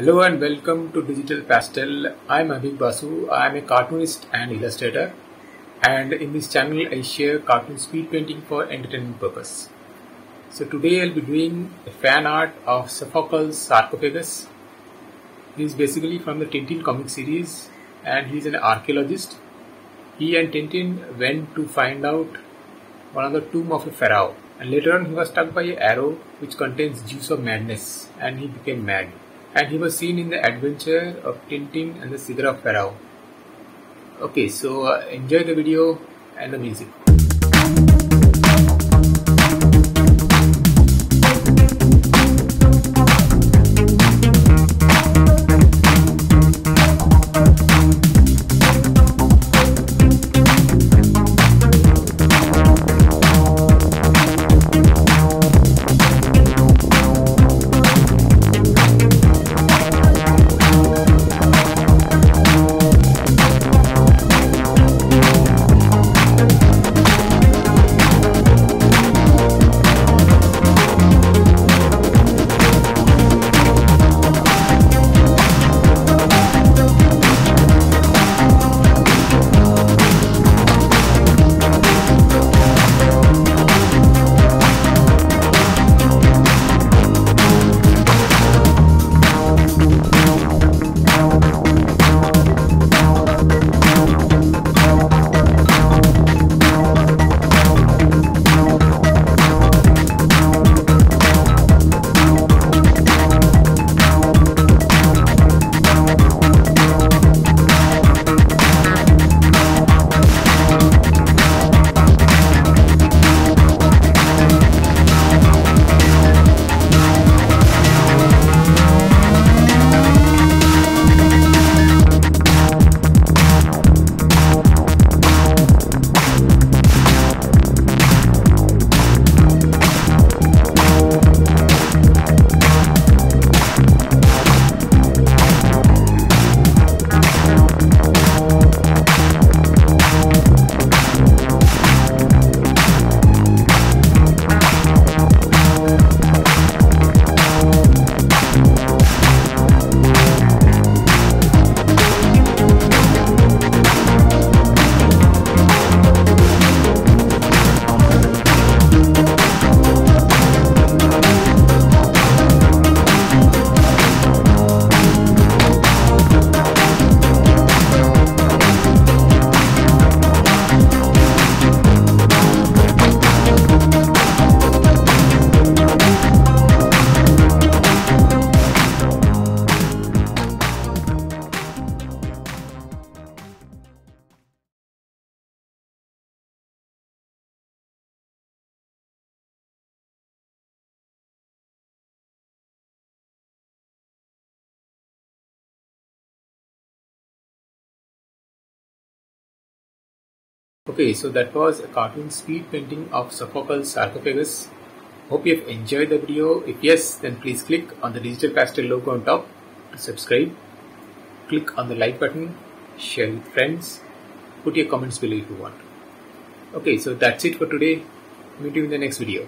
Hello and welcome to Digital Pastel. I'm Abhik Basu. I'm a cartoonist and illustrator. And in this channel, I share cartoon speed painting for entertainment purpose. So today I'll be doing a fan art of Sophocles Sarcophagus. He's basically from the Tintin comic series and he's an archaeologist. He and Tintin went to find out one of the tomb of a pharaoh and later on he was struck by an arrow which contains juice of madness and he became mad and he was seen in the adventure of Tintin and the Cigar of Pharaoh. Okay, so uh, enjoy the video and the music. Okay, so that was a cartoon speed painting of Sophocles Sarcophagus. Hope you have enjoyed the video. If yes, then please click on the digital pastel logo on top to subscribe. Click on the like button, share with friends, put your comments below if you want. Okay, so that's it for today. Meet you in the next video.